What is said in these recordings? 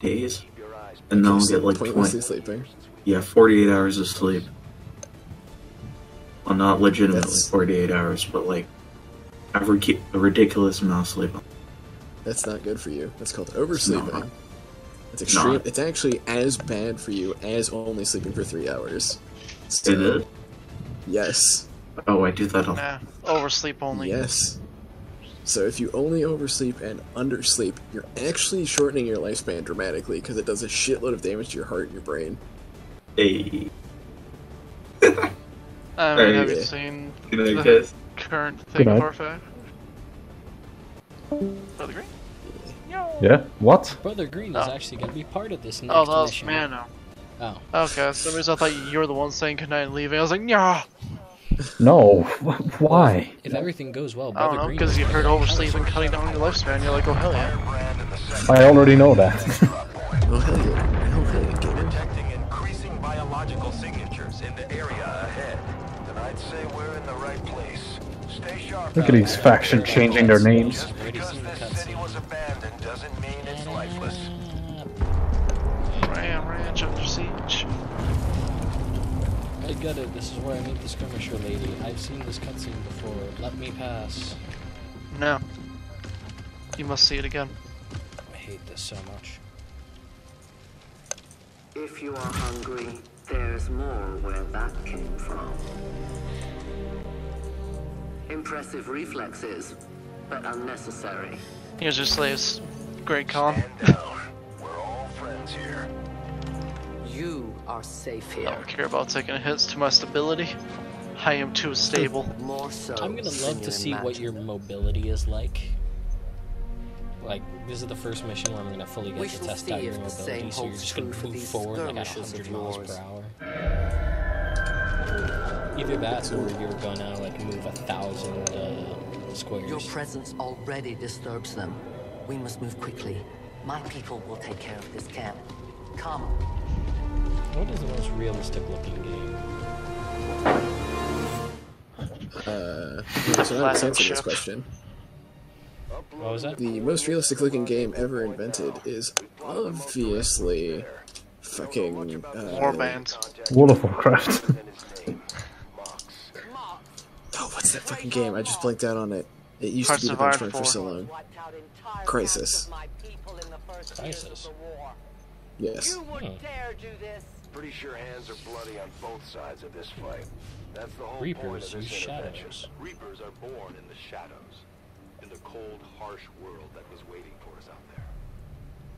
days, and then I'll get like 20. sleeping. Yeah, 48 hours of sleep. Well, not legitimately That's- 48 hours, but like a, ridic- a ridiculous amount of sleep. That's not good for you. That's called oversleeping. not. It's extreme. not. It's actually as bad for you as only sleeping for three hours. It So, is. yes, Oh, I do that. All- Nah, oversleep only. yes. So if you only oversleep and undersleep, you're actually shortening your lifespan dramatically because it does a shitload of damage to your heart and your brain. Hey, I mean, Hey, have you yeah. seen the guys. current thing night. for a fact? Brother Green? Yeah? What? Brother Green is Oh. actually going to be part of this next Oh, that was. Mano. Oh. oh. Okay, for some reason I thought you were the one saying goodnight and leaving. I was like, yeah. No. Why? If everything goes well, I don't know, because you gonna heard be oversleep and cutting down your lifespan. You're like, oh hell yeah. I already know that. Oh hell yeah! Oh hell yeah, gamer. detecting increasing biological signatures in the area ahead. Then I'd say we're in the right place. Stay sharp. Look at these factions changing their names. Got it. This is where I meet the skirmisher lady. I've seen this cutscene before. Let me pass. No. You must see it again. I hate this so much. If you are hungry, there's more where that came from. Impressive reflexes, but unnecessary. Here's your slaves. Great Khan. Stand down. We're all friends here. You are safe here. I don't care about taking hits to my stability. I am too stable. More so. I'm gonna love to see what your mobility is like. Like, this is the first mission where I'm gonna fully get We to test out your if the same mobility, so you're holds just gonna move forward like a hundred miles per hour. Either that, or you're gonna like move a thousand uh, squares. Your presence already disturbs them. We must move quickly. My people will take care of this camp. Come. What is the most realistic looking game? Uh, yeah, so I have a sense this question. What was that? The most realistic looking game ever invented is obviously fucking uh, Warband. World of Warcraft. Oh, what's that fucking game? I just blanked out on it. It used Hearts to be the Iron benchmark for so long. Crysis. Crysis. Yes. Hmm. Pretty sure hands are bloody on both sides of this fight. That's the whole Reapers point of this shadows. Reapers are born in the shadows, in the cold, harsh world that was waiting for us out there.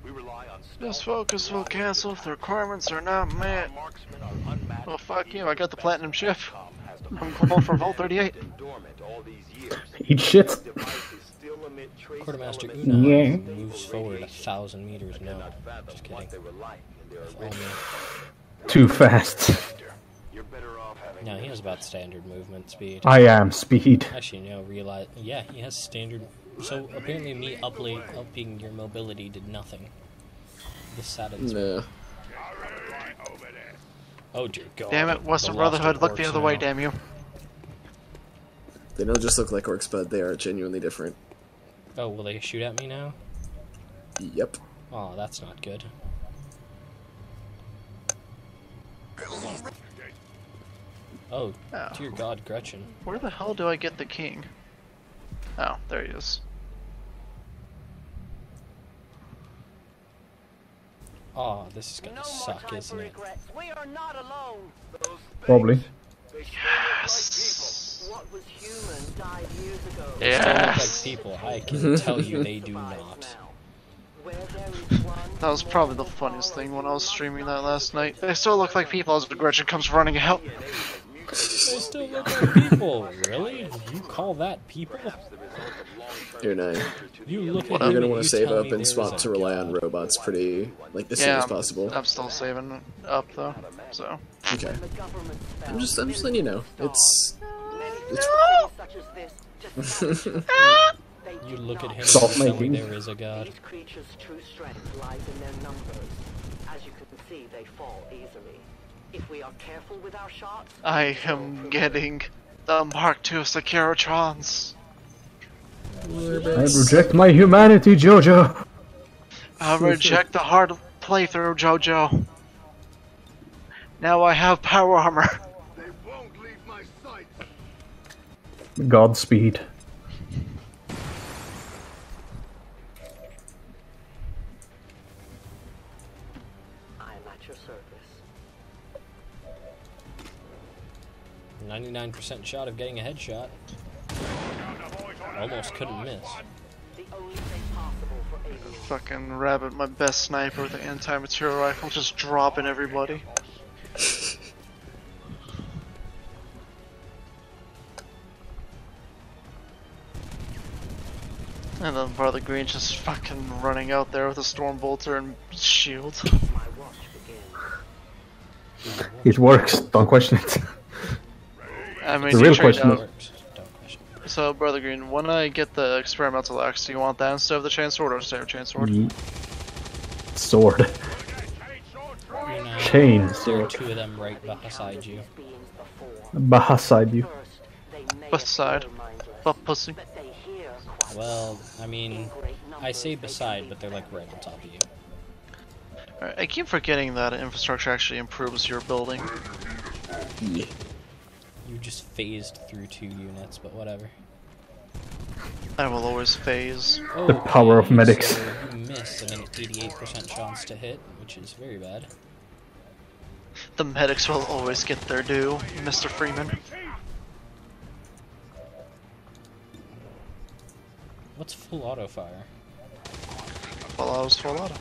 We rely on This focus will cancel if the requirements are not met. Our are. Well, fuck you, I got the platinum ship. I'm going for Vault 38. been dormant all these years. Eat shit. Devices still emit trace Quartermaster elements Una Yeah. moves forward a thousand meters. No, just kidding. What they were like in their If original only- Too fast. You're better off having No, he has about standard movement speed. I am speed. Actually, no, realize. Yeah, he has standard. So apparently, me upping, upping your mobility did nothing. This saddens me. No. Oh dear God. Damn it, Western Brotherhood, look the orcs other way, damn you. They don't just look like orcs, but they are genuinely different. Oh, will they shoot at me now? Yep. Oh, that's not good. Oh, Oh. dear God, Gretchen. Where the hell do I get the king? Oh, there he is. Oh, this is gonna suck, isn't it? We are not alone. Probably. Yes. What was human died years ago. They still look like Yes. people. I can tell you they do not. Where there is one, That was probably the funniest thing when I was streaming that last night. They still look like people as Gretchen comes running out. They still look like people. Really? You call that people? You're nine. You look at You're gonna want to save up and swap to rely on robots pretty like as soon Yeah, as I'm, possible. I'm still saving up though. So Okay. I'm just I'm just letting you know. It's it's such ah! As this just they You look at not. him and Stop tell me making- there is a God. These creatures' true strength lies in their numbers. As you can see, they fall easily. If we are careful with our shots, I am getting the Mark II Securitrons. I reject my humanity, Jojo. I reject the hard playthrough, JoJo. Now I have power armor. They won't leave my sight. Godspeed. 99% shot of getting a headshot. Almost couldn't miss. The only thing possible for aliens. Fucking rabbit, my best sniper with the anti-material rifle, just dropping everybody. And then Brother Green just fucking running out there with a storm bolter and shield. My watch begins. It works. Don't question it. I mean, The you real question out- Works. So, Brother Green, when I get the experimental axe, do you want that instead of the chain sword or instead of chain sword? Ye- Sword. You're now- Chain There are two of them right beside you. Beside you. First, they may Beside. appear mindless, Butt pussy. but they hear quite Well, I mean, I say beside, but they're like right on top of you. Alright, I keep forgetting that infrastructure actually improves your building. Yeah. You just phased through two units, but whatever. I will always phase. Oh, The power of medics. So you miss and an 88% chance to hit, which is very bad. The medics will always get their due, Mr. Freeman. What's full auto fire? Well, I was full auto.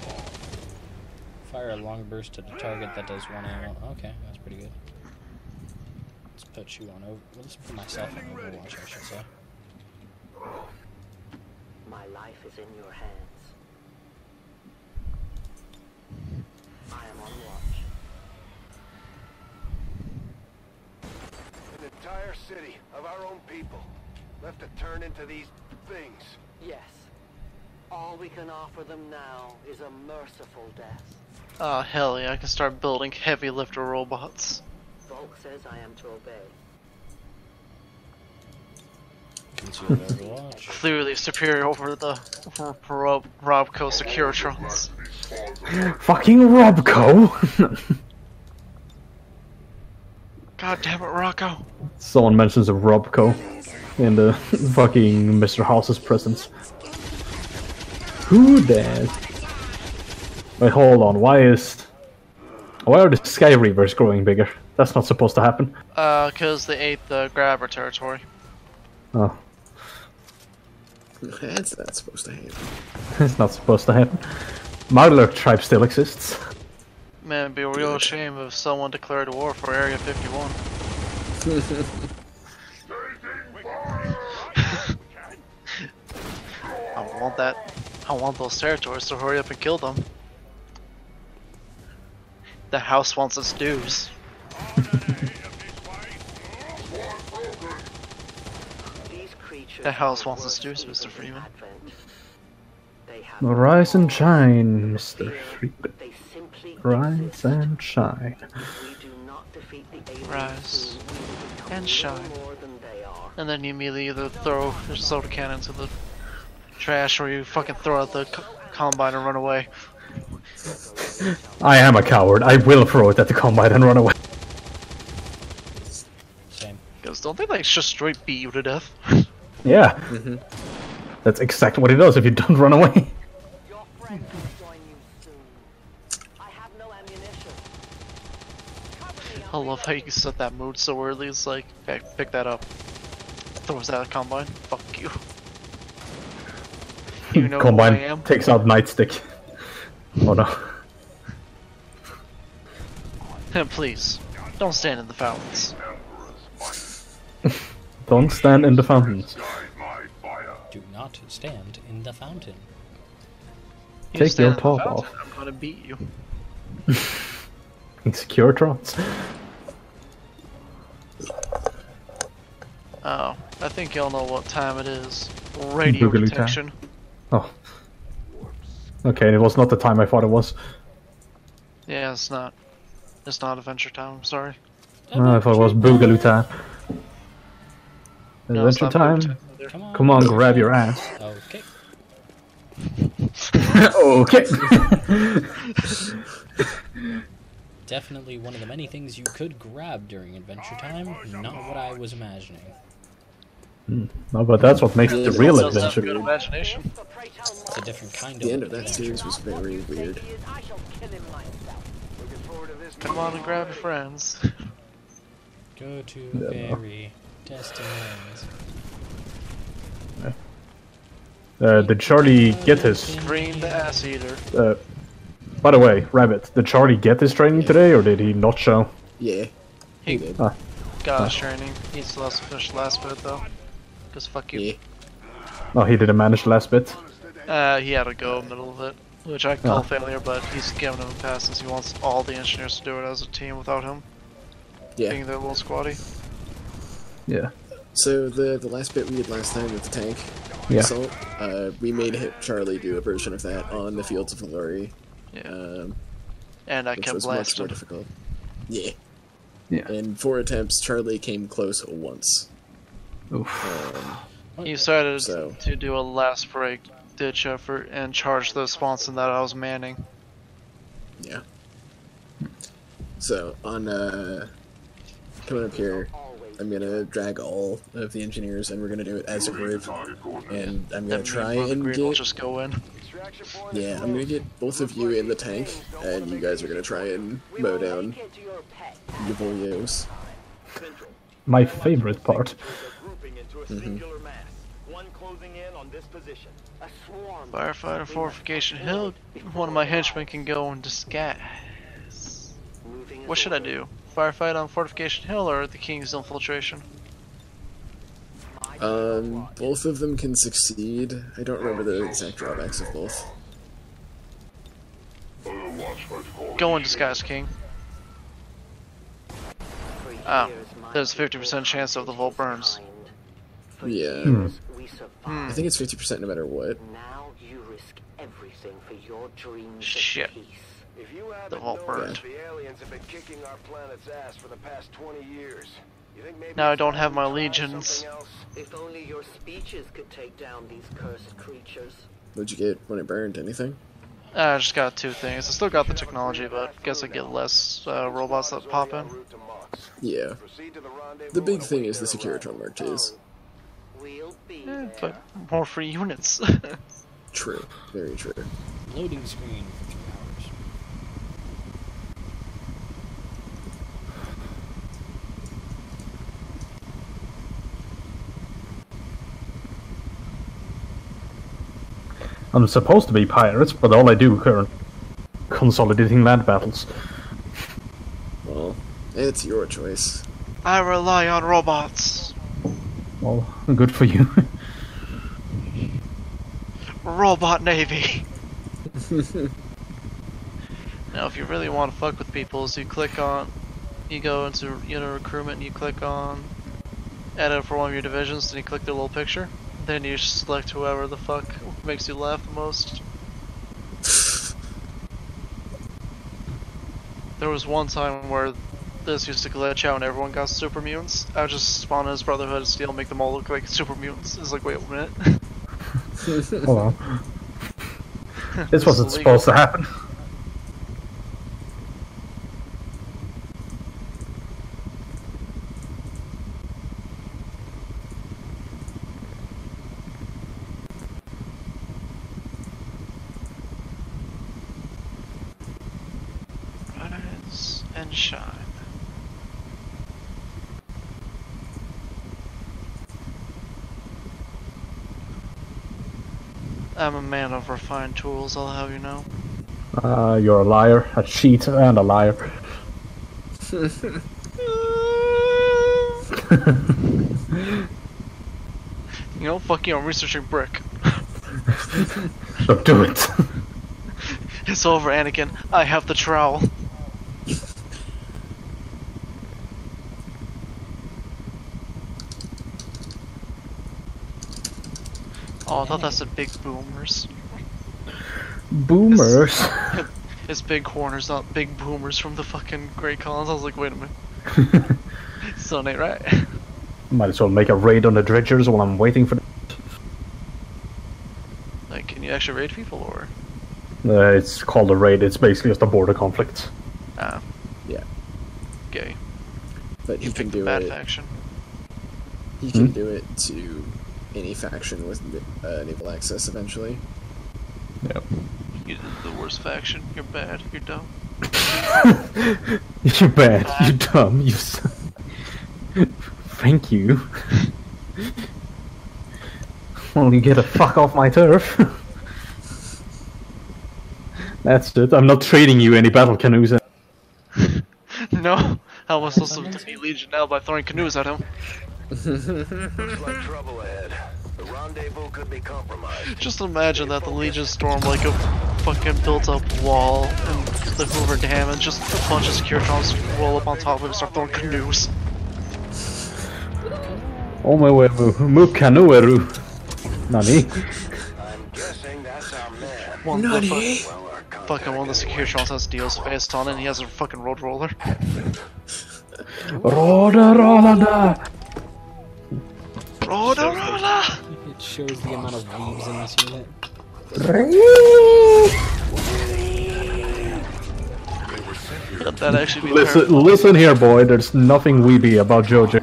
Fire a long burst at a target that does one ammo. Okay, that's pretty good. Let's put you on over. Well, let's put myself on Overwatch, I should say. My life is in your hands. I am on watch. An entire city of our own people left to turn into these things. Yes. All we can offer them now is a merciful death. Oh, hell yeah, I can start building heavy lifter robots. Volk says I am to obey. Clearly superior over the Rob Robco Securitrons. Fucking Robco! God damn it, Rocco. Someone mentions a Robco in the fucking Mr. House's presence. Who that? Wait, hold on. Why is. Why are the Sky Reavers growing bigger? That's not supposed to happen. Uh, cause they ate the grabber territory. Oh, That's not supposed to happen. it's not supposed to happen. Marlurk tribe still exists. Man, it'd be a real shame if someone declared war for Area 51. I want that. I want those territories to hurry up and kill them. The house wants its dues. The house are wants its dues, evil Mr. Freeman. Advent. They have Rise and shine, Mr. Freeman. Rise and shine. If we do not defeat the aliens Rise soon, we will become and shine. more than they are. And then you immediately either throw your soda can into the trash or you fucking throw out the c- combine and run away. I am a coward. I will throw it at the combine and run away. Same. Because don't they like just straight beat you to death? Yeah. Mm-hmm. That's exactly what he does if you don't run away. Your friends will join you soon. I have no ammunition. Me, I love how you set that mood so early. It's like, okay, pick that up. Throws that combine. Fuck you. You know combine who I am? takes out Nightstick. Oh no. And please, don't stand in the fountains. Don't stand in the fountains. Do not stand in the fountain. You Take your in top off. I'm gonna beat you. Insecure trots. Oh, I think y'all know what time it is. Radio Boogaloo time. detection. Oh. Okay, it was not the time I thought it was. Yeah, it's not. It's not Adventure Time. I'm sorry. Oh, I thought it was Boogaloo time. No, it's Adventure not time. Come on. Come on, grab your ass. Okay. okay. definitely one of the many things you could grab during Adventure Time. Not what I was imagining. Hmm. No, but that's what makes Yeah, the real adventure. good imagination. It's a different kind The of end of that series was very weird. I shall kill him myself. Looking forward to this. Come on and grab your friends. Go to Yeah. very distant lands. Uh, did Charlie get his? Green the ass eater. Uh, by the way, Rabbit, did Charlie get his training today, or did he not show? Yeah, he He did. got his training. He's lost has to finish the last bit though. Cause fuck you. Yeah. No, he didn't manage the last bit. Uh, he had to go middle of it, which I call Oh. failure, but he's giving him a pass since he wants all the engineers to do it as a team without him Yeah. being their little squatty. Yeah. So the the last bit we did last time with the tank Yeah. assault, uh, we made hit Charlie do a version of that on the fields of glory, Yeah, um, and I which kept was much more blasting. difficult. Yeah. Yeah. In four attempts, Charlie came close once. Oof. Um, You started So- to do a last break ditch effort and charge the Swanson that I was manning. yeah. So on uh, coming up here, I'm gonna drag all of the engineers, and we're gonna do it as a group. And I'm gonna try and and Brother Green will get just go in. Yeah, I'm gonna get both of you in the tank, and you guys are gonna try and mow down Get to your pet. evil yos. central. My favorite part. Grouping into a singular mass. One closing in on this position. A swarm. Firefighter Fortification Hill. One of my henchmen can go in disguise. What should I do? Firefight on Fortification Hill or the King's infiltration? Um, both of them can succeed. I don't remember the exact drawbacks of both. Go in disguise, King. Ah, there's 50% chance of the vault burns. Yeah. Hmm. We survived. Hmm. I think it's 50% no matter what. Now you risk everything for your dreams Shit. Of peace. If you The haven't vault noticed, burned. the aliens have been kicking our planet's ass for the past 20 years. You think maybe Now I don't have my legions. If only your speeches could take down these cursed creatures. What'd you get when it burned? Anything? I just got two things. I still got the technology, but guess I get less uh, robots that pop in. Route to Mox. Yeah. The big thing is the their Securitron Mark arrival. IIs. We'll be Eh, but more free units. True. Very true. Loading screen I'm supposed to be pirates, but all I do are consolidating land battles. Well, it's your choice. I rely on robots. Well, good for you. Robot Navy. now, if you really want to fuck with people, is you click on, you go into you know recruitment, and you click on edit for one of your divisions, then you click their little picture. Then you select whoever the fuck makes you laugh the most. There was one time where this used to glitch out and everyone got super mutants. I would just spawn as Brotherhood of Steel and make them all look like super mutants. It's like, wait a minute. Hold on. This wasn't supposed to happen. Rise and shine. I'm a man of refined tools, I'll have you know. Uh, you're a liar, a cheat, and a liar. You know, fuck you, I'm researching brick. So do it. It's over, Anakin. I have the trowel. Oh, I thought that said big boomers. Boomers. It's big corners, not big boomers from the fucking Great Collins. I was like, wait a minute. Still ain't right. Might as well make a raid on the dredgers while I'm waiting for. Like, can you actually raid people or? Uh, it's called a raid. It's basically just a border conflict. Ah, Yeah. gay. but he You can pick the do bad it. faction. He can Hmm? do it to any faction with uh, naval access eventually. Yep. You did the worst faction. You're bad. You're dumb. You're bad. You're dumb. You. s- Thank you. Well, you get a fuck off my turf. That's it. I'm not trading you any battle canoes. No, I was supposed to be Legion now by throwing canoes at him. Looks like trouble ahead. The rendezvous could be compromised. Just imagine that the Legion storm like a fucking built up wall and the Hoover Dam and just a bunch of Securitrons roll up on top of it and start throwing canoes. Oh my way, mu canoeru. Nani? I'm guessing that's our man. One of the fu- Well, fucking one of the Securitrons has Dio's face on it and he has a fucking road roller. Roda roda. Roda roda! It shows the amount of weaves in this unit. Could that actually be Listen, terrible? listen here, boy. There's nothing weeby about JoJo.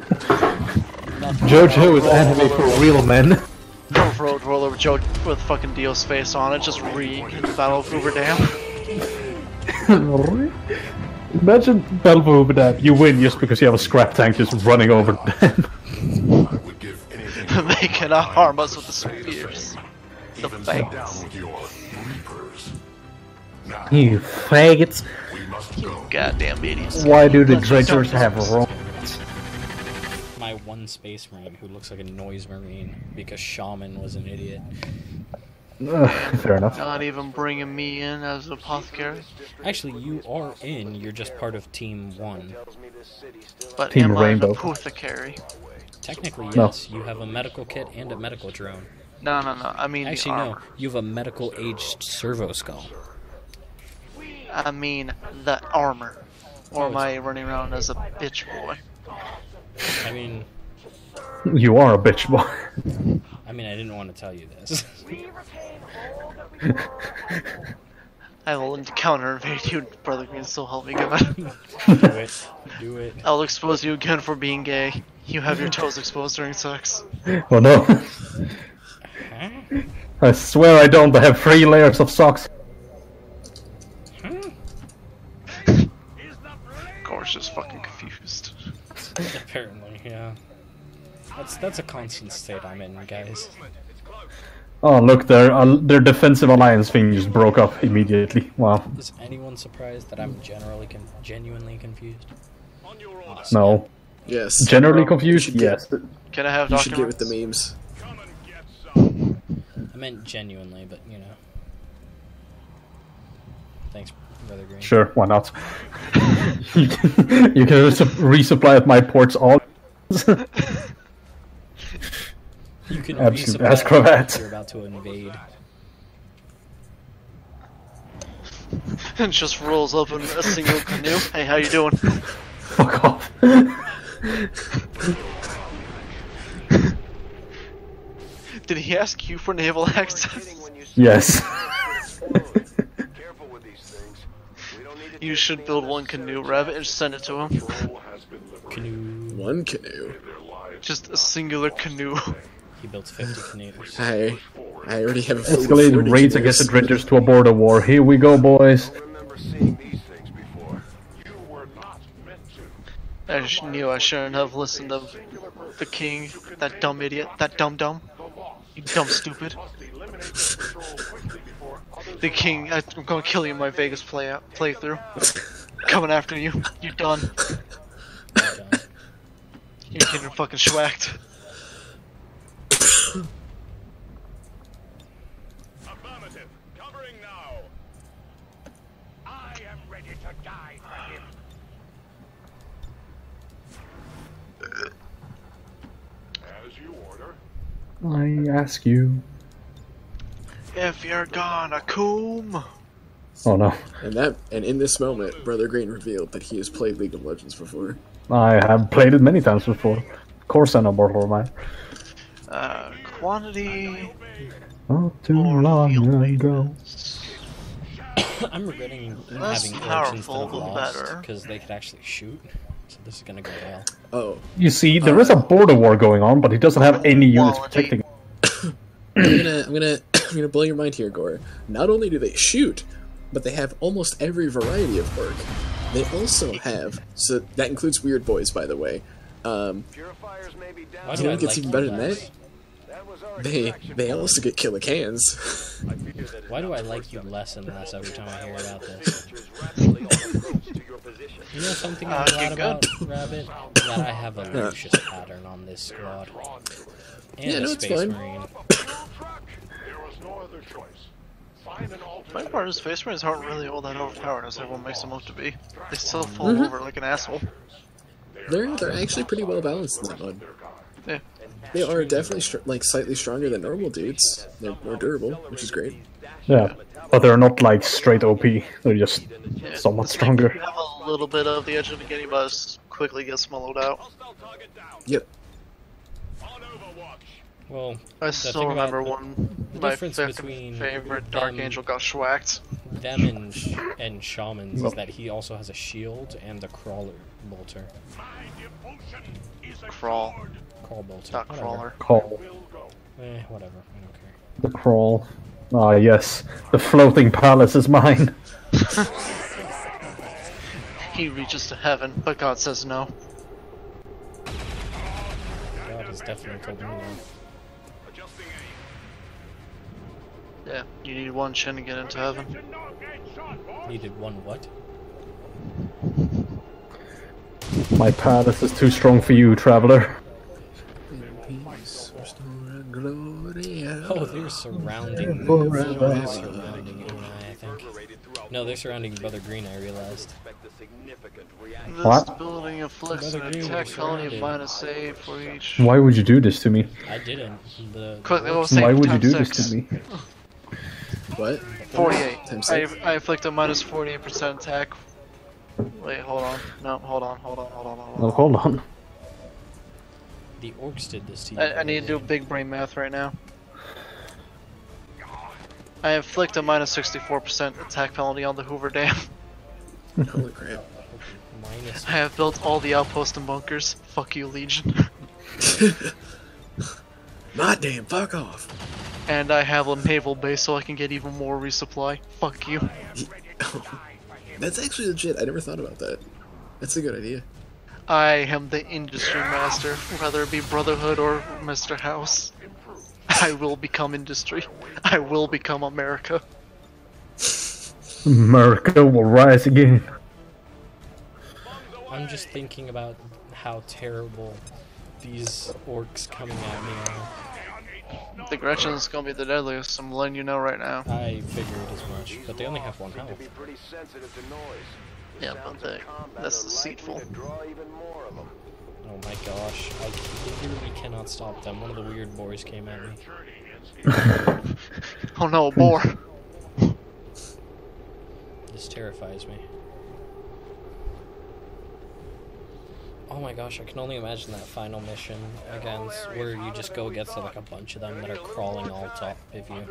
JoJo is anime for real men. No road roller with Joe with fucking Dio's face on it, just re the Battle of Hoover Dam. Imagine Battle for Ubadab. You win just because you have a scrap tank just running over them. they cannot harm us with the spears. The fangs. you faggots. Goddamn idiots. Why do the dredgers have a wrong? My one space marine who looks like a noise marine because Shaman was an idiot. Ugh, fair enough. Not even bringing me in as an apothecary. Actually, you are in. You're just part of Team One. But Team am I Rainbow. an apothecary? Technically, No. yes. You have a medical kit and a medical drone. No, no, no. I mean the Actually, no. Um, you have a medical aged servo skull. I mean the armor. Or Oh, am I running around as a bitch boy? I mean, You are a bitch boy. I mean, I didn't want to tell you this. I will counter invade you, Brother Green, so help me God. do it. Do it. I will expose you again for being gay. You have your toes exposed during sex. Oh no. Huh? I swear I don't. I have three layers of socks. Gorge is fucking confused. Apparently, yeah. That's that's a constant state I'm in, guys. Oh look, their uh, their defensive alliance thing just broke up immediately. Wow. Is anyone surprised that I'm generally con- genuinely confused? No. Yes. Generally You confused? get- Yes. Can I have You should get with the memes. I meant genuinely, but you know. Thanks, Brother Green. Sure, why not? you can, you can resupply at my ports all. You can Absolute resupply ass cravat. You're about to invade. and just rolls up in a single canoe. Hey, how you doing? Fuck off. Did he ask you for naval access? yes. Careful with these things. We don't need to You should build one canoe, rev it, and send it to him. Canoe. One canoe. Just a singular canoe. He built 50 canoes. I, I already have a fleet Escalated raids canoes. against the dredgers to a border war. Here we go, boys. I sh- knew I shouldn't have listened to the king, that dumb idiot, that dumb dumb. You dumb stupid. The king, I- I'm gonna kill you in my Vegas play playthrough. Coming after you. You're done. Done. You're getting fucking schwacked. Affirmative. Covering now. I am ready to die for him. As you order. I ask you. If you're gonna coom. Oh no. And that, and in this moment, Brother Green revealed that he has played League of Legends before. I have played it many times before. Of course I know Mortal Kombat. Uh, quantity Oh, too or long ago. I'm regretting Less having powerful, origins the that I've lost better. because they could actually shoot. So this is gonna go well. Oh, You see, there is a border war going on, but he doesn't have any units Quality. protecting. I'm gonna, I'm gonna, I'm gonna blow your mind here, Gore. Not only do they shoot, but they have almost every variety of orc. They also have, so that includes weird boys, by the way. Um, Purifiers may be down. You do know what gets like even better than less? that? That they, they also get Killa Kans. I fear that is Why do I like you less and less every time I hear about this? You know something Uh, I'm about, Rabbit? That I have a Lucius pattern on this squad. And Yeah, no, it's Space fine. Marine. There was no other choice. Find an My part is Space Marines aren't really all that overpowered as everyone makes them out to be. They still fall Mm-hmm. over like an asshole. They're they're actually pretty well balanced in that mode. Yeah. They are definitely like slightly stronger than normal dudes. They're more durable, which is great. Yeah, but they're not like straight OP. They're just yeah. somewhat stronger. You have a little bit of the edge of the beginning, but quickly gets mellowed out. Yep. Well, I still thing remember the- one. the my difference fucking between favorite Dark them- Angel got schwacked. them and, sh- and shamans No. is that he also has a shield and a crawler bolter. Crawl, Crawl bolter. not whatever. crawler. Call Eh, whatever. I don't care. the crawl. Ah, yes, the floating palace is mine. He reaches to heaven, but God says no. God has definitely told me no. Yeah, you need one chin to get into heaven. Needed one what? My palace is too strong for you, traveler. Oh, they're surrounding. Forever. They're surrounding you and I, I think. No, they're surrounding Brother Green. I realized. expect a significant reaction. This What? building inflicts an attack was of minus eight for each. Why would you do this to me? I didn't. The Quick, the we'll orcs- say Why would you do six. this to me? What? 48. Times I. I inflict a minus 48% attack. Wait, hold on. No, hold on, hold on, hold on, hold on. Well, hold on. The orcs did this to you. I, I need to do big brain math right now. I inflict a minus 64% attack penalty on the Hoover Dam. Holy crap. Minus. I have built all the outposts and bunkers. Fuck you, Legion. My damn, fuck off. and I have a naval base so I can get even more resupply. Fuck you. That's actually legit. I never thought about that. That's a good idea. I am the industry master, whether it be Brotherhood or Mr. House. I will become industry. I will become America. America will rise again. I'm just thinking about how terrible these orcs coming at me are. The Gretchen's gonna be the deadliest, I'm letting you know right now. I figured as much, but they only have one To health. Be pretty sensitive to noise. The Yeah, but sounds they- that's deceitful. draw even more of 'em. Oh my gosh, I literally cannot stop them. One of the weird boys came at me. Oh no, a boar. This terrifies me. Oh my gosh, I can only imagine that final mission against where you just go against like a bunch of them that are crawling all top of you.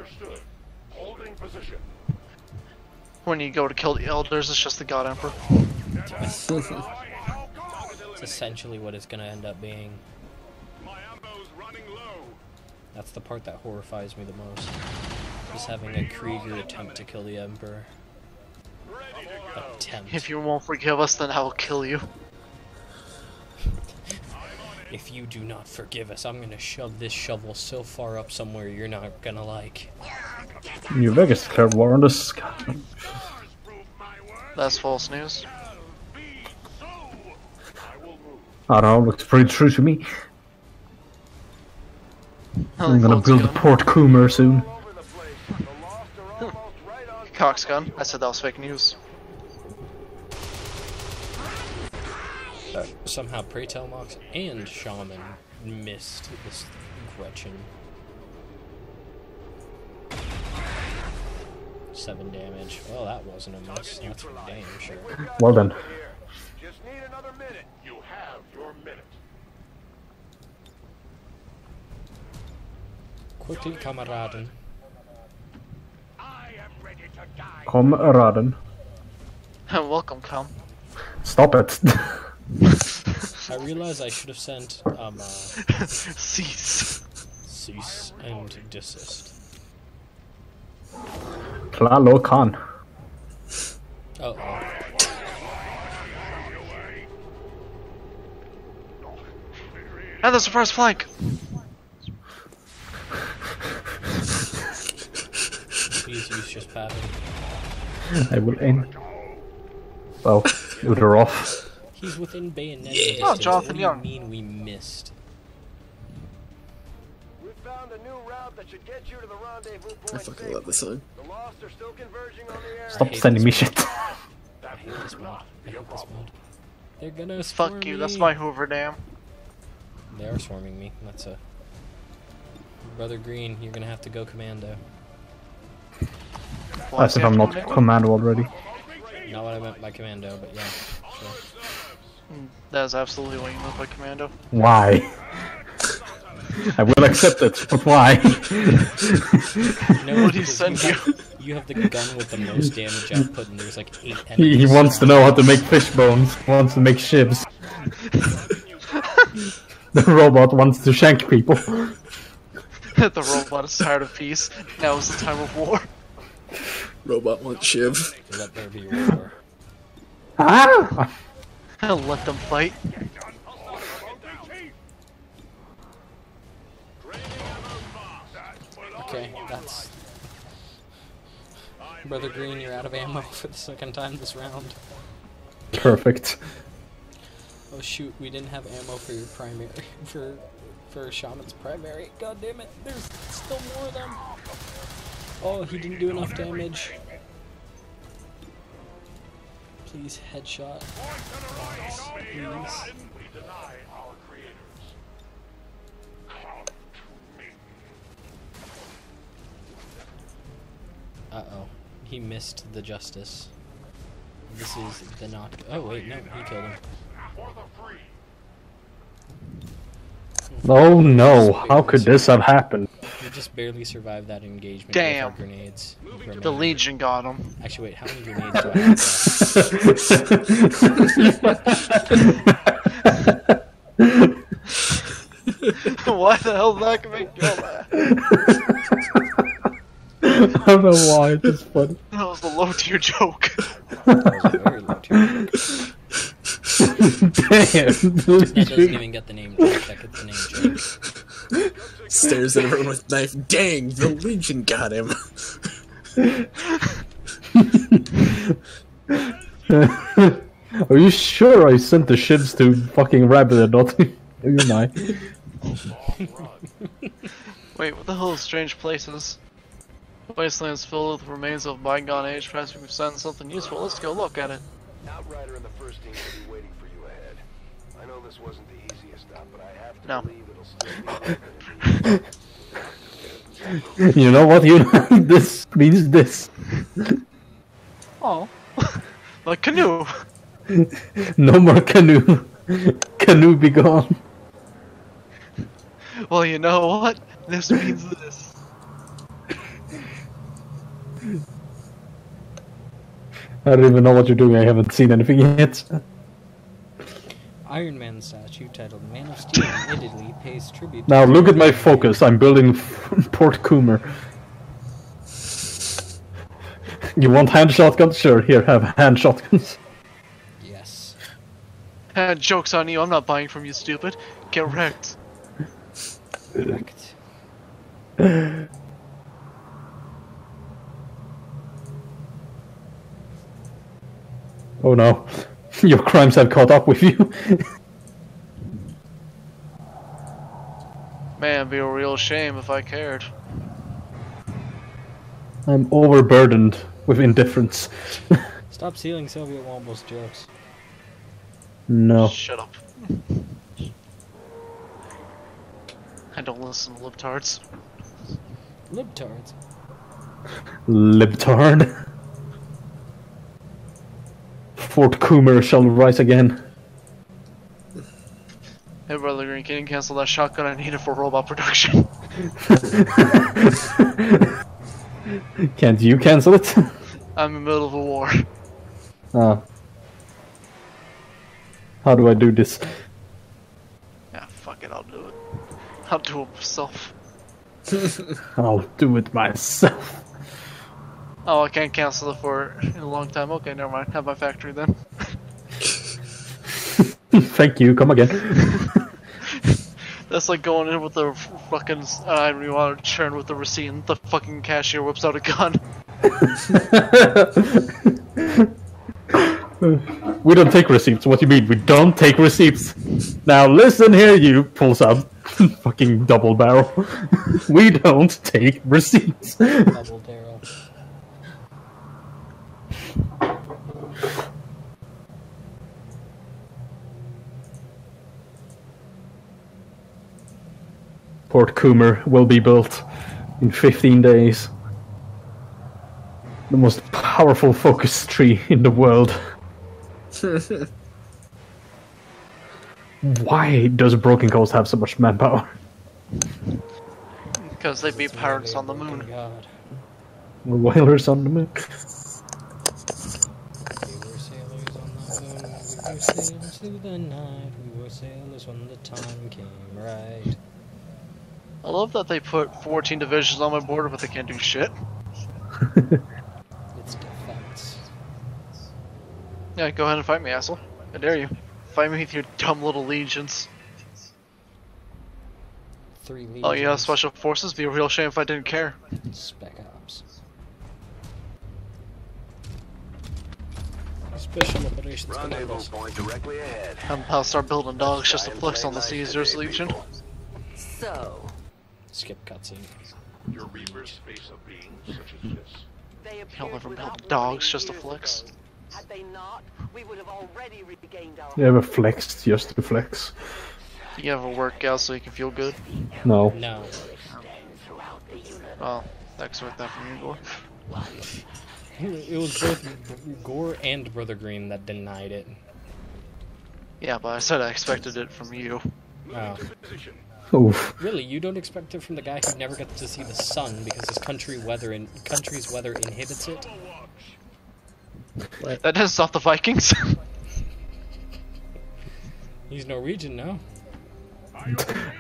When you go to kill the elders, it's just the God Emperor. It's essentially what it's gonna end up being. That's the part that horrifies me the most. Just having a Krieger attempt to kill the Emperor. Attempt. If you won't forgive us, then I will kill you. If you do not forgive us, I'm gonna shove this shovel so far up somewhere you're not gonna like. New Vegas declared war on the sky. That's false news. I don't know, looks pretty true to me. I'm gonna False build a gun. Port Coomer soon. All over the place. The lost are almost right on Cox gun. I said that was fake news. Uh, somehow Pray Tell Mox and Shaman missed this Gretchen. Seven damage. Well, that wasn't a miss. That's for damn sure. Well done. here. Just need another minute. You have your minute. Quickly, Kameraden. Kameraden. Welcome, come. Stop it. I realize I should have sent um uh, Cease. cease and desist. Klalo Khan. Uh oh. And the surprise flank. Please use just pattern. I will aim. Well, they're off. He's within bayonet Oh, distance. Jonathan what do Young. you mean we missed? We found a new route that should get you to the rendezvous point. I fucking love this song. The Lost are still converging on the area. Stop sending me shit. I hate this mode. I hate this mode. They're gonna Fuck you. me. That's my Hoover Dam. They are swarming me. That's a. Brother Green, you're gonna have to go commando. I said I'm not commando already. Not what I meant by commando, but yeah, sure. Hmm. That is absolutely what you meant by commando. Why? I will accept it, but why? No, What'd he because send you? Have, you have the gun with the most damage output, and there's like eight he, enemies. he wants to know how to make fish bones. Wants to make shivs. the robot wants to shank people. the robot is tired of peace. Now is the time of war. Robot wants Shiv. Let there be war. Ah! Let them fight. Okay, that's. Brother Green, you're out of ammo for the second time this round. Perfect. Oh shoot, we didn't have ammo for your primary for for Shaman's primary. God damn it, there's still more of them. Oh, he didn't do enough damage. Please headshot. Please. Uh oh. He missed the justice. This is the not. Oh wait, no, he killed him. Oh no, how could this have happened? We just barely survived that engagement Damn. with our grenades. Grenade- The Legion got him. Actually, wait, how many grenades do I have? Why the hell did that make you kill that? I don't know why, it's just funny. That was the low tier joke. That was a very low tier. Damn. That doesn't even get the name joke, that gets the name joke. Stares at everyone with knife. Dang, the Legion got him. Are you sure I sent the ships to fucking Rabbit and not you and I? Wait, what the hell is strange places? Wastelands filled with remains of bygone age. Perhaps we've found something useful. Let's go look at it. Outrider and the first team will be waiting for you ahead. I know this wasn't the easiest stop, but I have to No. believe it'll still be worth it. You know what? You this means this. Oh. like canoe. No more canoe. Canoe be gone. Well, you know what? This means this. I don't even know what you're doing. I haven't seen anything yet. Iron Man statue titled Man of Steel in Italy pays tribute to Now look at my focus. I'm building Port Coomer. You want hand shotguns? Sure, here, have hand shotguns. Yes. Uh, joke's on you. I'm not buying from you, stupid. Get wrecked. Correct. Oh no, your crimes have caught up with you. Man, it'd be a real shame if I cared. I'm overburdened with indifference. Stop stealing Soviet Wombles jokes. no. Shut up. I don't listen to libtards. Libtards. Libtard. Fort Coomer shall rise again. Hey, Brother Green, can you cancel that shotgun I needed for robot production? Can't you cancel it? I'm in the middle of a war. Ah. How do I do this? Yeah, fuck it, I'll do it. I'll do it myself. I'll do it myself. Oh, I can't cancel it for in a long time. Okay, never mind. Have my factory then. Thank you. Come again. That's like going in with a fucking. Uh, I don't want to churn with the receipt and the fucking cashier whips out a gun. we don't take receipts. What do you mean? We don't take receipts. Now listen here, you pulls out fucking double barrel. we don't take receipts. Double barrel. Port Coomer will be built in 15 days. The most powerful focus tree in the world. Why does Broken Coast have so much manpower? Because they beat pirates on the Oh moon. God. Whalers on the moon. We were sailors on the moon. We were sailors through the night. We were sailors when the time came right. I love that they put 14 divisions on my border, but they can't do shit. It's defense. Yeah, go ahead and fight me, asshole. I dare you. Fight me with your dumb little legions. Three oh, legions. Oh yeah, special forces. Be a real shame if I didn't care. Spec Ops. Special Operations Rendezvous Commandos. point directly ahead. I'm about to start building dogs just to flex on the Caesars Legion. So, Skip cutscene. Your reapers face a being such as this. they Hell, appeared never without built dogs just to years flex. ago. Had they not, we would have already regained our You ever flexed just to flex? You ever work out so you can feel good? No. No. Oh, expect that from you, Gore. It was both Gore and Brother Green that denied it. Yeah, but I said I expected it from you. Oh. Oof. Really, you don't expect it from the guy who never gets to see the sun because his country weather in country's weather inhibits it? That doesn't stop the Vikings. He's Norwegian, no?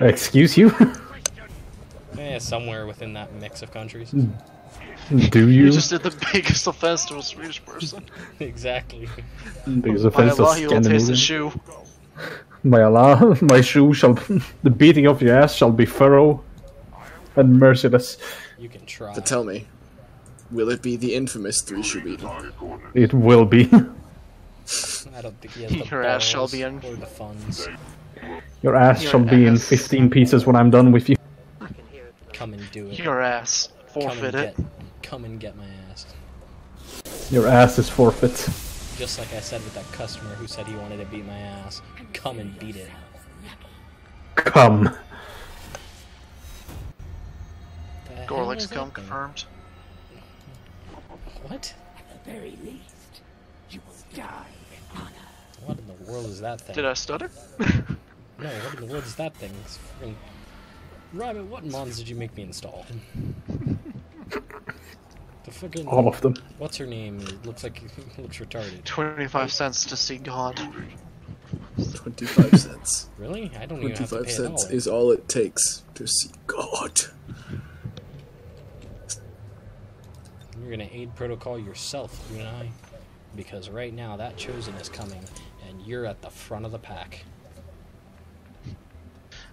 Excuse you? Eh, somewhere within that mix of countries. Do you? you just did the biggest offense to a Swedish person. exactly. Because By offense Allah, of he will taste Scandinavian. shoe. By Allah, my shoe shall. the beating of your ass shall be thorough and merciless. You can try. But tell me, will it be the infamous three shoe beating? It will be. I don't think he has the Your ass shall be in- or the funds. Your ass Your shall be in 15 pieces when I'm done with you. I can hear it. Come and do it. Your ass. Come Forfeit and it. get, come and get my ass. Your ass is forfeit. Just like I said with that customer who said he wanted to beat my ass. Come and beat it. Come. The Gorlick's is that come thing? confirmed. What? At the very least, you will die in honor. What in the world is that thing? Did I stutter? No, what in the world is that thing? It's freaking... Rabbit, what mods did you make me install? The fucking... All of them. What's her name? It looks like it looks retarded. 25 cents to see God. 25 cents. Really? I don't even have to 25 pay a cents dollar. is all it takes to see God. You're gonna aid protocol yourself, you and I. Because right now that chosen is coming, and you're at the front of the pack.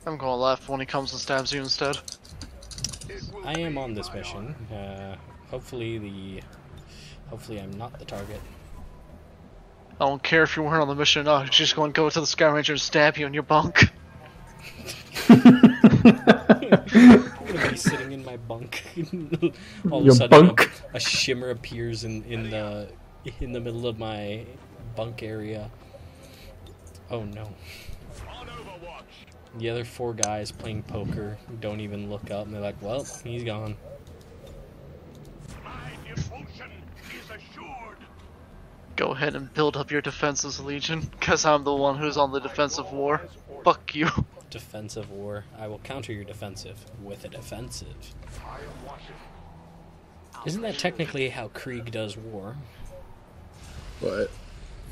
I'm going left when he comes and stabs you instead. I am on this mission. Uh, hopefully the, hopefully I'm not the target. I don't care if you weren't on the mission or not. You're just going to go to the Sky Ranger and stab you in your bunk. I'm gonna be sitting in my bunk. All of a sudden, bunk? A, a shimmer appears in in the in the middle of my bunk area. Oh no. The other four guys playing poker don't even look up, and they're like, "Well, he's gone." My devotion is assured. Go ahead and build up your defenses, Legion, because I'm the one who's on the defensive war. Fuck you. Defensive war. I will counter your defensive with a defensive. Isn't that technically how Krieg does war? What?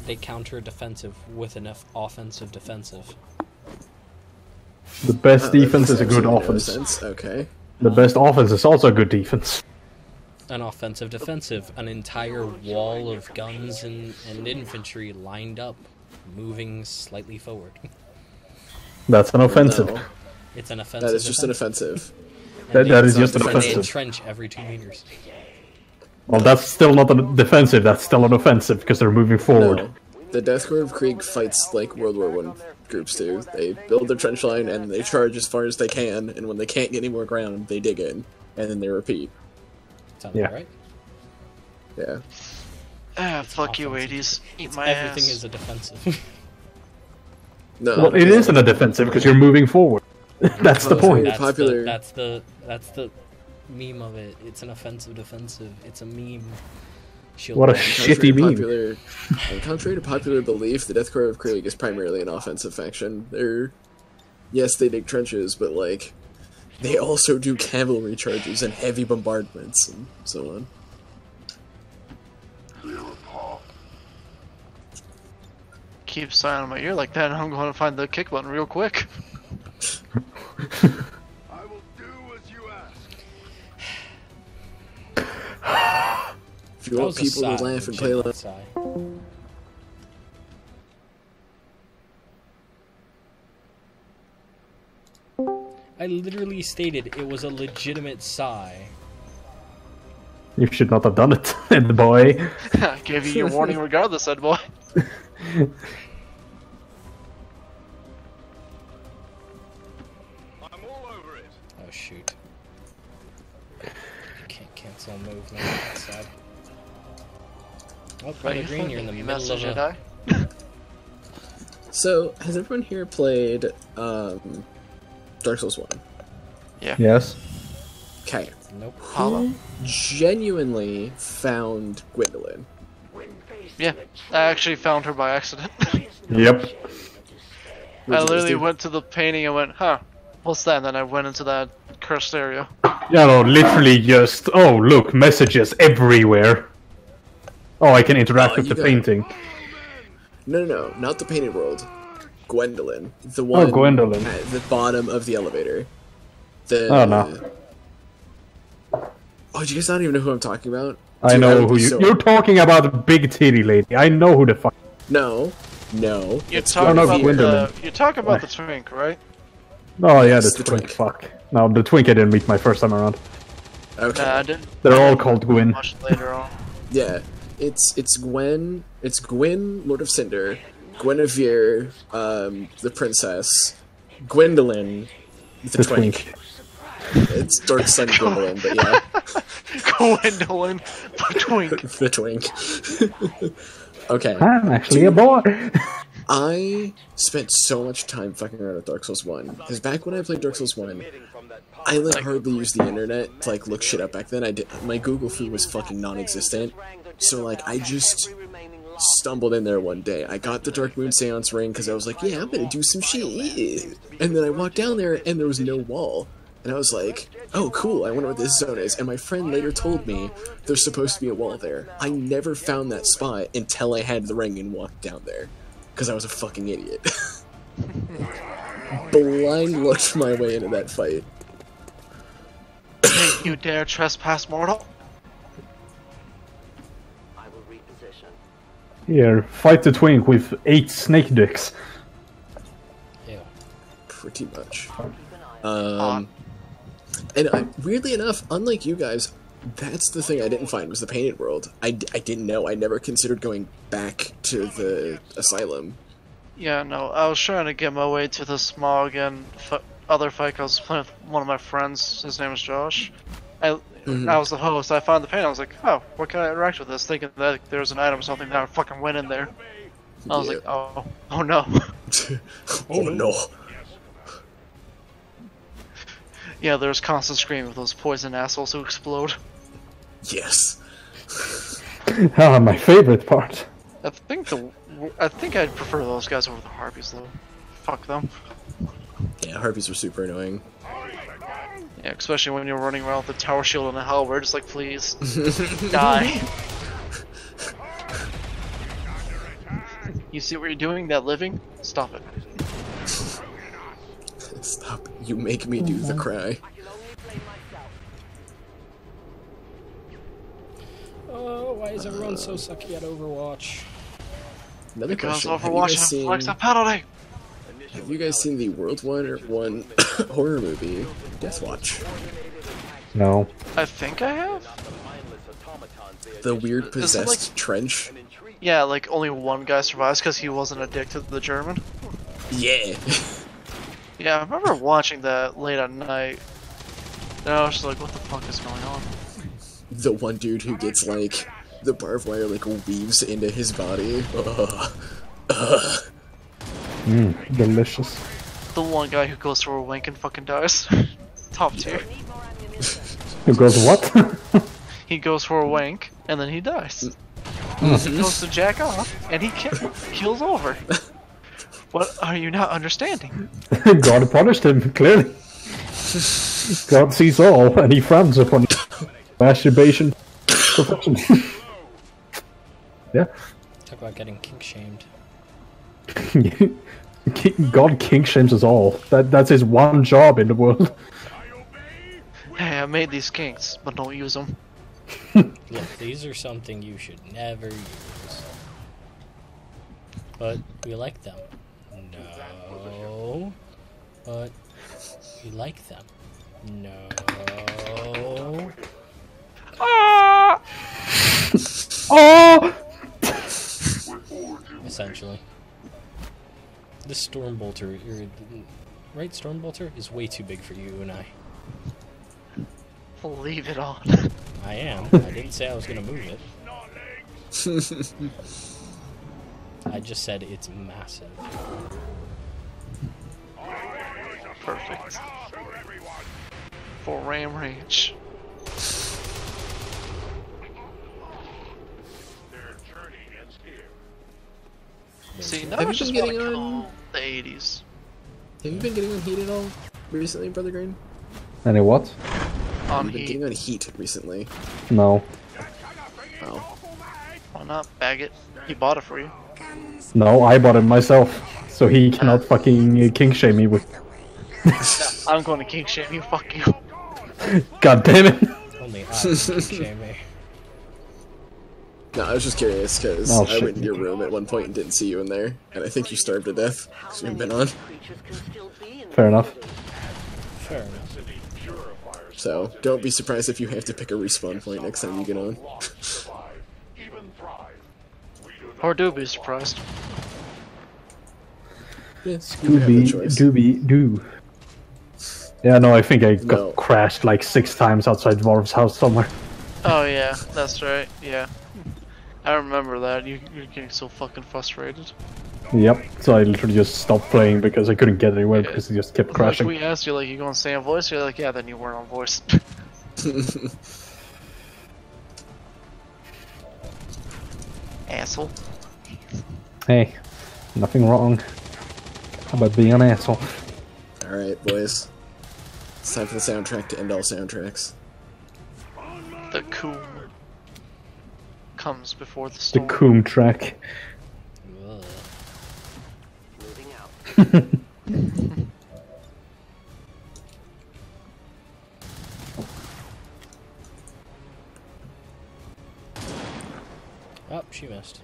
they counter defensive with an offensive defensive. The best Uh, defense is a good offense. sense. Okay. The best offense is also a good defense. An offensive defensive, an entire wall of guns and, and infantry lined up, moving slightly forward. That's an offensive. No, It's an offensive. that is just an offensive. That, that is just an and they defensive. entrench every two meters. Well, that's still not a defensive. That's still an offensive because they're moving forward. No. The Death Corps of Krieg fights like World War One groups do. They build their trench line and they charge as far as they can, and when they can't get any more ground, they dig in, and then they repeat. Sounds Yeah. right. Yeah. Ah, fuck you, offensive. 80s. Eat my Everything ass. is a defensive. No. Well, it isn't a defensive because you're moving forward. That's the point. that's popular- The, that's the that's the meme of it. It's an offensive defensive. It's a meme. Shield What a wall. Shitty meme. Popular, contrary to popular belief, the Death Corps of Krieg is primarily an offensive faction. They're, yes, they dig trenches, but like, they also do cavalry charges and heavy bombardments and so on. Keep signing my ear like that, and I'm going to find the kick button real quick. I will do as you ask. If you That want people to laugh and play genuine like I literally stated it was a legitimate sigh. You should not have done it, Ed boy. I Gave you your warning regardless, Ed boy. I'm all over it. Oh shoot. You Can't cancel a move now. That's sad. Oh, Brother Green, you're in the You middle of message a... So, has everyone here played um, Dark Souls 1? Yeah. Yes. Okay. Nope. Hollow? Genuinely found Gwendolyn. Yeah, I actually found her by accident. Yep. I What'd you guys literally went to the painting and went, huh, what's that? And then I went into that cursed area. Yeah, no, literally just. Oh, look, messages everywhere. Oh, I can interact Oh, with the got- painting. No, no, no, not the painted world. Gwendolyn, the oh, one Oh, Gwendolyn. at the bottom of the elevator. The Oh, no. Oh, do you guys not even know who I'm talking about? I know would who you. so- You're talking about the big titty lady. I know who the fuck. No, no. You're talking about Gwendolyn. the, you're talking about the oh. twink, right? Oh yeah, the, the twink. twink. Fuck. No, the twink I didn't meet my first time around. Okay. Nah, I didn't They're all called Gwyn. much later on. Yeah, it's it's Gwen. It's Gwyn, Lord of Cinder, Gwynevere, um, the princess, Gwendolyn, the, The twink. twink. It's Dark Sun Gwendolyn, but yeah, Gwendolyn, the twink. the twink. okay, I'm actually a boy. I spent so much time fucking around with Dark Souls One because back when I played Dark Souls One, I like hardly used the internet to like look shit up. Back then, I did my Google feed was fucking non-existent. So like, I just stumbled in there one day. I got the Dark Moon Seance ring because I was like, yeah, I'm gonna do some shit. And then I walked down there and there was no wall. And I was like, oh, cool, I wonder what this zone is. And my friend later told me there's supposed to be a wall there. I never found that spot until I had the ring and walked down there. Because I was a fucking idiot. Blind looked my way into that fight. You dare trespass mortal? Here, fight the twink with eight snake dicks. Yeah, Pretty much. Keep an eye on Um, and I, weirdly enough, unlike you guys, that's the thing I didn't find was the painted world. I, d- I didn't know. I never considered going back to the asylum. Yeah, no, I was trying to get my way to the Smough and f- other fight 'cause I was playing with one of my friends. His name is Josh. I, Mhm. I was the host. I found the paint. I was like, oh, what can I interact with this? Thinking that there was an item or something that I fucking went in there. I was Yeah. like, oh, oh no. oh no. yeah, there's constant screaming of those poison assholes who explode. Yes. Ah, my favorite part. I think the, I think I'd prefer those guys over the harpies though. Fuck them. Yeah, harpies were super annoying. Yeah, especially when you're running around with the tower shield and a halberd, just like, please, die. You see what you're doing? That living? Stop it. Stop. You make me do the uh-huh. cry. I can only blame myself. Oh, why is everyone so sucky at Overwatch? Another Because question. Have you Overwatch guys has seen, flex a penalty. Have you guys seen the World War One horror movie, Death Watch? No. I think I have. The weird possessed like- trench? Yeah, like only one guy survives because he wasn't addicted to the German. Yeah. Yeah, I remember watching that late at night. And I was just like, what the fuck is going on? the one dude who gets like the barbed wire like weaves into his body. Ugh. Ugh. Mm, delicious. The one guy who goes for a wink and fucking dies. Top tier. Need more ammunition. Who goes what? He goes for a wank and then he dies. he goes to jack off and he ki- kills over. What are you not understanding? God punished him, clearly. God sees all, and he frowns upon masturbation yeah. Talk about getting kink shamed. God kink shames us all. That that's his one job in the world. Hey, I made these kinks, but don't use them. Look, these are something you should never use. But we like them. No. But we like them. No. Ah! Oh! Essentially. This Stormbolter, or, right, Stormbolter, is way too big for you and I. Leave it on. I am. I didn't say I was gonna move it. I just said it's massive. Perfect. For ram range. See, now Have I you just been getting on- the 80s. Have you been getting on heat at all recently, Brother Green? Any what? On You've been heat. getting on heat recently. No. Oh. Why not? Bag it. He bought it for you. No, I bought it myself. So he cannot fucking uh, king shame me with. I'm going to king shame you. Fuck you. God damn it! Only I can kink shame me. No, I was just curious because Oh, I shit. went in your room at one point and didn't see you in there, and I think you starved to death How because you've many been on. creatures can still in Fair this enough. Fair enough. So don't be surprised if you have to pick a respawn point next time you get on. Even do Or do be surprised. Yes, you have the Doobie, doobie, doo. Yeah, no, I think I got No. crashed like six times outside Dwarf's house somewhere. Oh yeah, that's right. Yeah. I remember that. You, you're getting so fucking frustrated. Yep, so I literally just stopped playing because I couldn't get anywhere Yeah. because it just kept Like crashing. we asked you, like, you going to stay on voice? You're like, yeah. Then you weren't on voice. Asshole. Hey, nothing wrong about being an asshole. Alright, boys. It's time for the soundtrack to end all soundtracks. The cool comes before the The. Coom track. Moving out. Oh, she missed.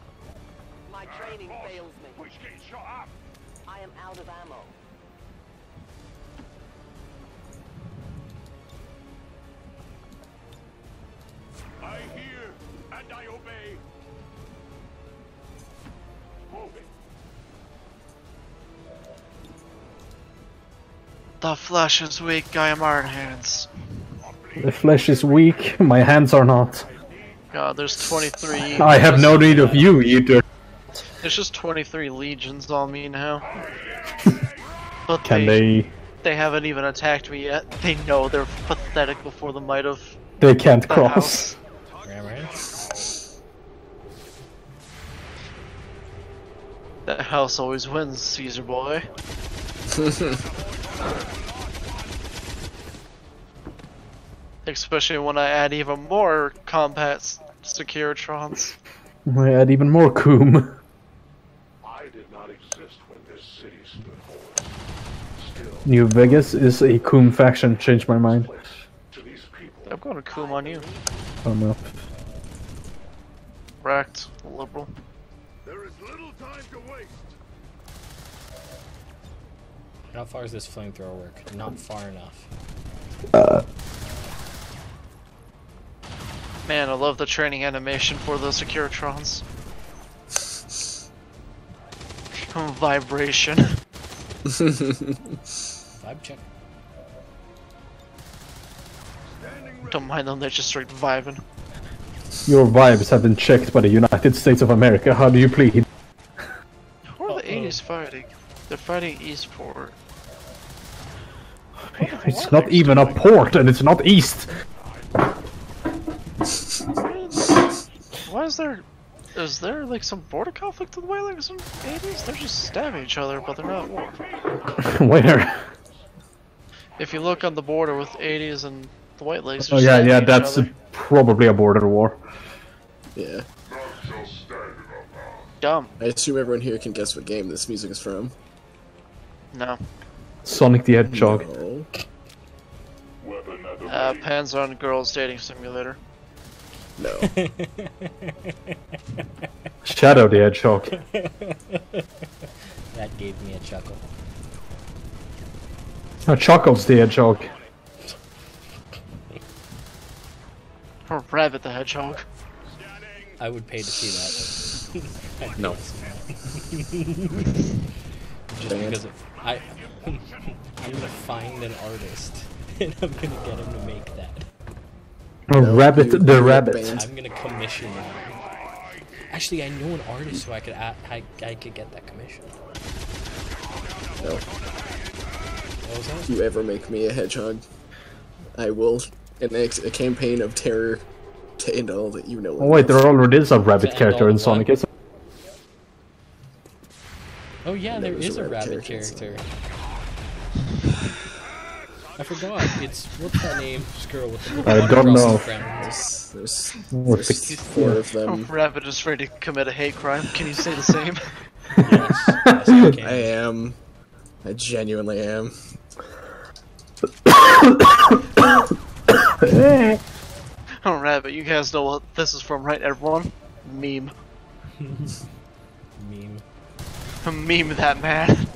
My training fails me. Which gets shot up. I am out of ammo. I hear and I The flesh is weak, I am iron hands. The flesh is weak, my hands are not. God, there's 23. I have no need of you, you dirt. There's just 23 legions on me now. But Can they, they? they haven't even attacked me yet. They know they're pathetic before the might of They can't the cross. house. Ram ram. That house always wins, Caesar boy. Especially when I add even more combat s- Securitrons. I add even more Coom. I did not exist when this city stood whole. Still, New Vegas is a Coom faction. Changed my mind. place to these people. I'm going to coom on you. Oh no. Wrecked. Liberal. How far does this flamethrower work? Not far enough. Uh. Man, I love the training animation for the Securitrons. Vibration. Vibe check. Don't mind them, they're just straight vibing. Your vibes have been checked by the United States of America. How do you plead? Who are the 80s fighting? They're fighting Eastport. It's not even a port, and it's not east. Why is there... Is there like some border conflict with the Whalers and 80s? They're just stabbing each other, but they're not at war. Where? If you look on the border with 80s and the White Legs, Oh yeah, yeah. That's other. probably a border war. Yeah. dumb. I assume everyone here can guess what game this music is from. No. Sonic the Hedgehog. No. Weapon the Uh, ready. On Girls Dating Simulator. No. Shadow the Hedgehog. That gave me a chuckle. No, Chuckles the Hedgehog. Or Rabbit the Hedgehog. I would pay to see that. No. Just because of, I, I'm gonna find an artist and I'm gonna get him to make that. Oh, Rabbit you- the you Rabbit. banned. I'm gonna commission that. Actually, I know an artist who I could I I could get that commission. No. What was If that? you ever make me a hedgehog, I will enact a campaign of terror to end all that you know. Oh wait, there already is a rabbit character in Sonic. what? Is? Oh yeah, there was is a a rabbit rabbit character character. I forgot. It's what's that name? Screw with the I don't know. front. There's, there's, there's the- four of them. Oh, Rabbit is ready to commit a hate crime. Can you say the same? Yes, yes, I. I am. I genuinely am. Oh, Rabbit, you guys know what this is from, right, everyone? Meme. Meme. Meme that man.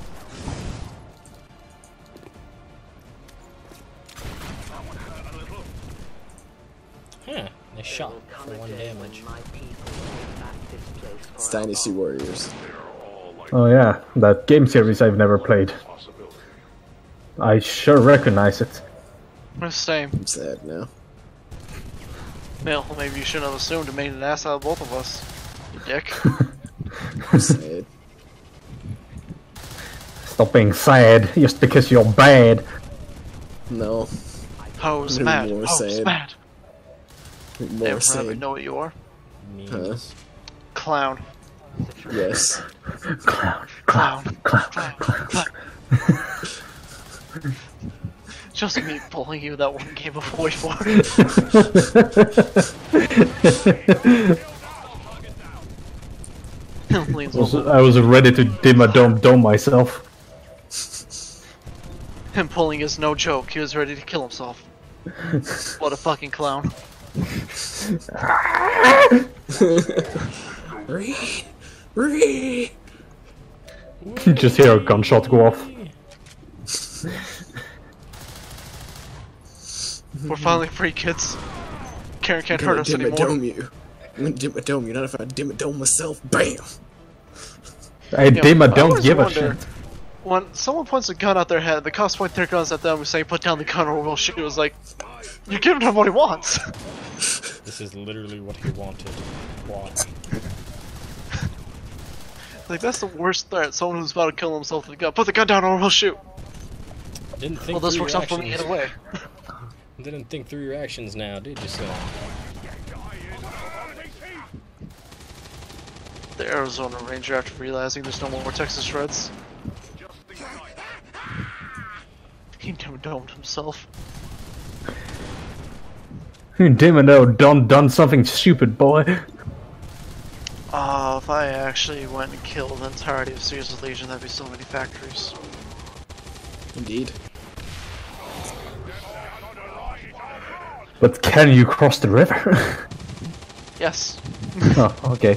Shot Will for one damage. when my people take back this place It's Dynasty Warriors. Oh yeah, that game series I've never played. I sure recognize it. Uh, same. I'm sad now. Well, maybe you shouldn't have assumed it made an ass out of both of us. You dick. I'm sad. Stop being sad just because you're bad. No. Oh, Hoes Even mad. more oh, Hoes sad. mad. More Damn, Rabbit, know what you are? Memes. Clown. Yes. Clown, Clown. clown, Clown. clown. Clown. Just me pulling you that one game of Void War. I was, I was ready to dim a dome dome myself. him pulling is no joke. He was ready to kill himself. What a fucking clown. Ree! Ree! You just hear a gunshot go off. We're finally free, kids. Karen can't hurt gonna us dim a anymore. dome you. I'm gonna dim a dome you, not if I dim a dome myself. BAM! I Yeah, dim a I don't give a shit. When someone points a gun at their head, the cops point their guns at them and say, put down the gun or we'll shoot. It was like, you're giving him what he wants. This is literally what he wanted. Why? like, that's the worst threat. Someone who's about to kill himself with a gun. Put the gun down or we'll shoot. Didn't think Well, this works out for me either way. Didn't think through your actions now, did you, son? The Arizona Ranger, after realizing there's no more Texas Reds, he dim domed himself. Dim a no done done something stupid, boy. Uh, if I actually went and killed the entirety of Caesar's Legion, that'd be so many factories. Indeed. But can you cross the river? Yes, oh, okay.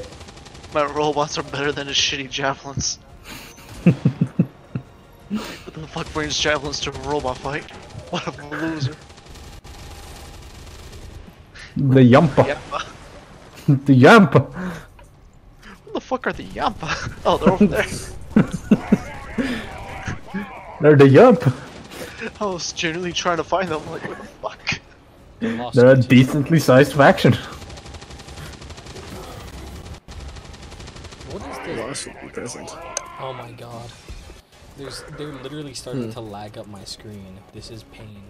my robots are better than his shitty javelins. what the fuck brings javelins to a robot fight? What a loser. The Yampa. Yampa. The Yampa. What the fuck are the Yampa? Oh, they're over there. They're the Yampa. I was genuinely trying to find them. Like, what the fuck? Lost They're a decently sized faction. What is this? Lost would present. Oh my god. There's they're literally starting hmm. to lag up my screen. This is pain.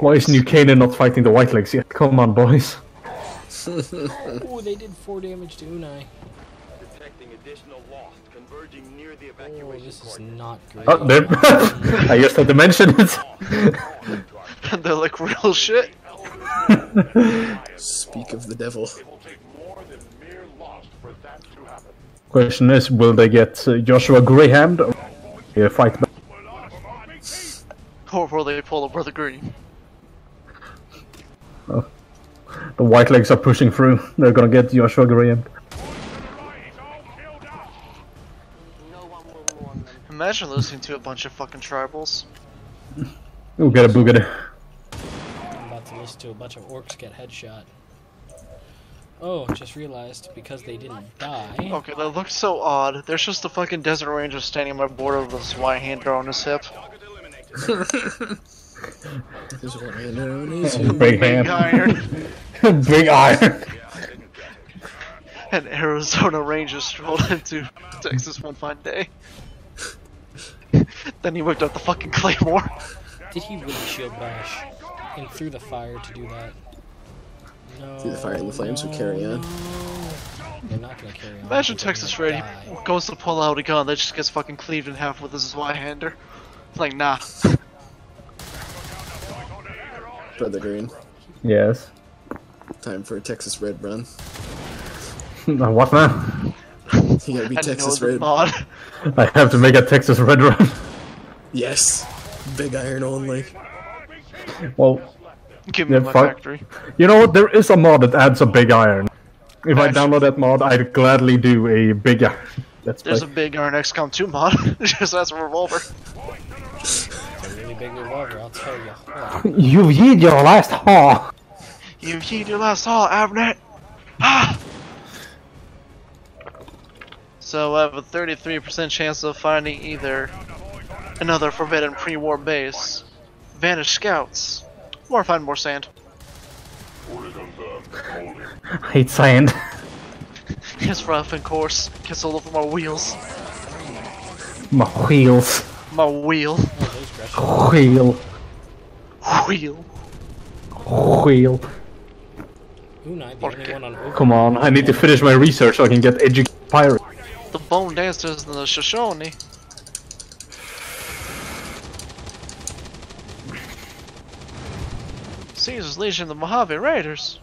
Why is New Canaan not fighting the White Legs yet? Come on, boys. Oh, they did four damage to Unai. Detecting additional lost converging near the Oh, evacuation this is not great. Oh, there. I just had to mention it. And they're like real shit. Speak of the devil. It will take more than mere loss for that to happen. Question is, will they get uh, Joshua Graham or uh, fight back? Or will they pull a Brother Green? Oh. The White Legs are pushing through. They're gonna get Joshua Graham. No one will mourn them. Imagine losing to a bunch of fucking tribals. We'll get a boogity. I'm about to listen to a bunch of orcs get headshot. Oh, just realized because they didn't die. Okay, that looks so odd. There's just a fucking desert ranger standing on my border with a swine hander on his hip. There's one hand on his Big Big hand. iron. Big iron. and Arizona Rangers strolled into Texas one fine day. then he whipped out the fucking claymore. Did he really shield bash? And through the fire to do that? No. Through the fire and the flames would carry on. They're not gonna carry on. Imagine Texas gonna Red die. goes to pull out a gun that just gets fucking cleaved in half with his swine hander. It's like, nah. Brother Green. Yes. Time for a Texas Red run. Uh, what now? You gotta be I Texas Red. mod. I have to make a Texas Red Run. Yes. Big iron only. Well, Give me Yeah, my factory. you know what? There is a mod that adds a big iron. If I download that mod, I'd gladly do a big iron. Let's There's a play. big Iron XCOM 2 mod. just has a revolver. It's a really big revolver, I'll tell you. what. You used your last haul! You heed your last saw, Abnet! Ah! So I have a 33% chance of finding either another forbidden pre-war base, vanished scouts, or find more sand. I hate sand. It's rough and coarse, gets all over my wheels. My wheels. My wheel. Oh. Wheel. Wheel. Wheel. Unai, the only Okay. one on Come on, I need to finish my research so I can get educated pirate. The bone dancers and the Shoshone. Caesar's Legion, the Mojave Raiders.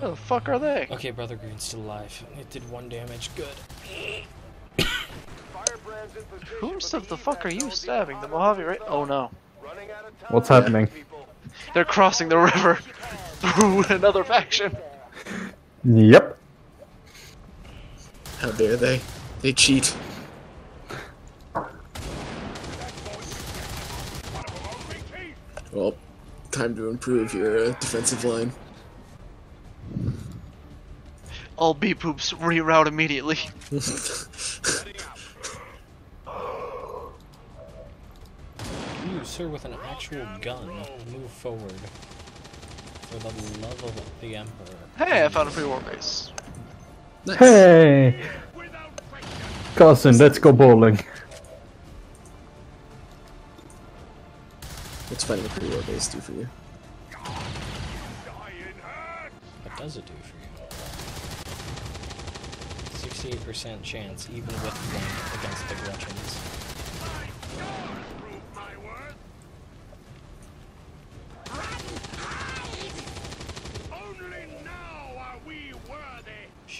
Where the fuck are they? Okay, Brother Green's still alive. It did one damage. Good. Firebrand's in position, Who the fuck are you stabbing? The defense. Mojave Raiders? Oh no. Running out of time, What's happening? They're crossing the river through another faction. Yep. How dare they? They cheat. Well, time to improve your uh, defensive line. All B poops reroute immediately. You, sir, with an actual gun, move forward. For the love of the Emperor. Hey, I found a pre-war base. Nice. Hey! Cousin, let's go bowling. What's finding a pre-war base do for you? What does it do for you? 68% chance, even with flank, against the Gretchins.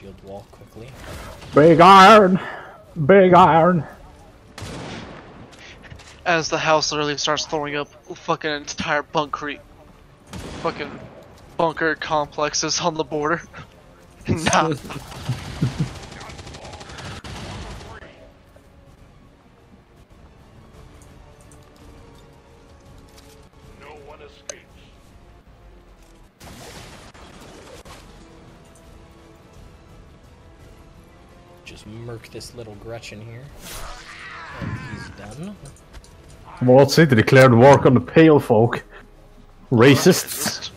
Shield wall quickly. Big iron! Big iron! As the house literally starts throwing up fucking entire bunker, fucking bunker complexes on the border. nah. Just murk this little Gretchin here. And he's done. Vault City declared war on the pale folk. Racists.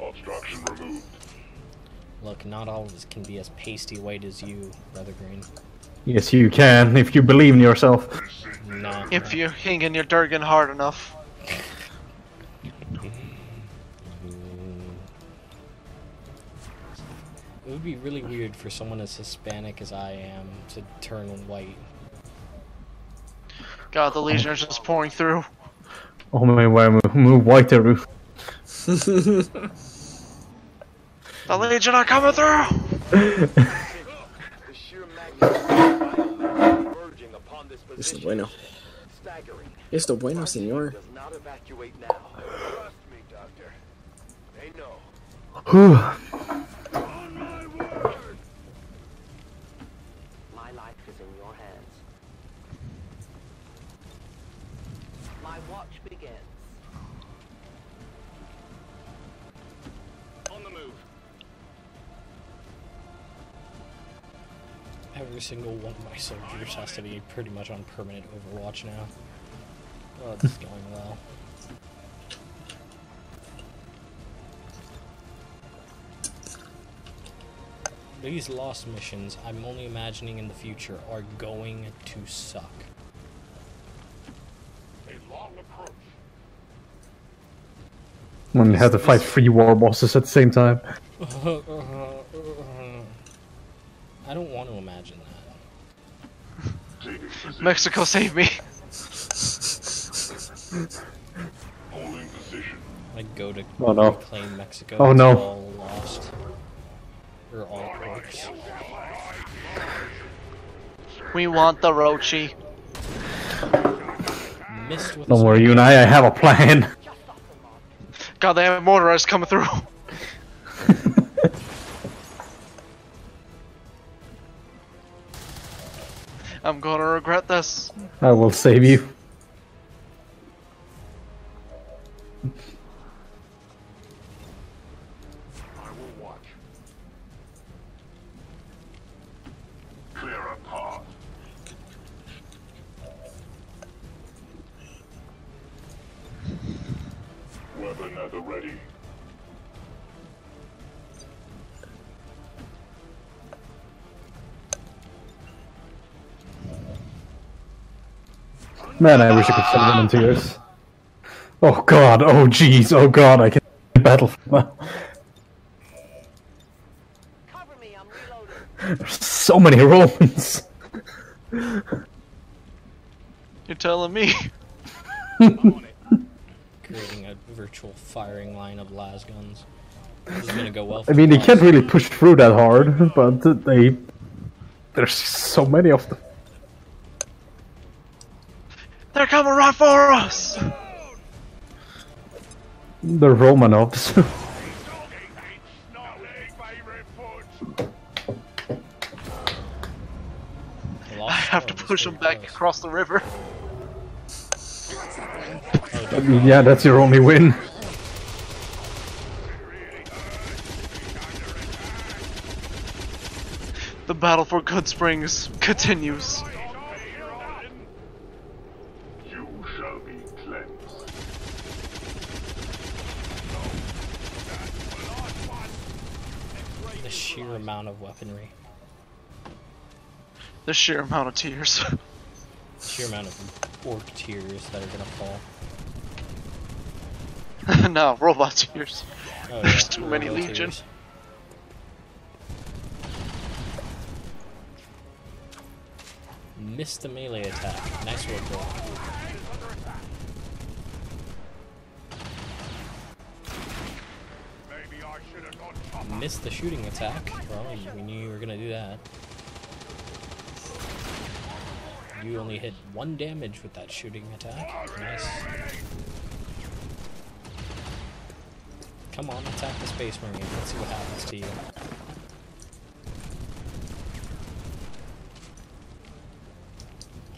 Obstruction removed. Look, not all of us can be as pasty white as you, Brother Green. Yes, you can, if you believe in yourself. No. If you hang in your Durgan hard enough. Would be really weird for someone as Hispanic as I am to turn white. God, the Legionnaires just pouring through. Oh my way, move, move whiter. The Legion are coming through! The sheer magnitude of biomass converging upon this It's position bueno. is. It's the bueno, senor. Does Every single one of my soldiers has to be pretty much on permanent Overwatch now. Oh, this is going well. These lost missions, I'm only imagining in the future, are going to suck. A long approach. When you have to fight three war bosses at the same time. I don't want to imagine that. Taking position. Mexico, save me! I'd go to Oh, no. reclaim Mexico. Oh, no. all lost. Or all orcs. We want the Rochi. Missed with a Don't worry, you and I, I have a plan. God, they have motorized coming through. I'm gonna regret this. I will save you. Man, I wish I could send them in tears. Oh god, oh jeez, oh god, I can battle for that. Cover me, I'm reloading. There's so many Romans. You're telling me. creating a virtual firing line of las guns. This is gonna go well. I mean, they can't really push through that hard, but they. There's so many of them. They're coming right for us! The Romanovs. Not a favorite foot. The I have to push them back across the river. Yeah, that's your only win. The battle for Good Springs continues. You shall be cleansed. The sheer amount of weaponry, The sheer amount of tears. sheer amount of orc tears that are gonna fall. no, robot tears. Oh, There's yeah, too many robo Legion. tears. Missed the melee attack. Nice work, bro. Missed the shooting attack. Well, we knew you were gonna do that. You only hit one damage with that shooting attack. Nice. Come on, attack the Space Marine. Let's see what happens to you.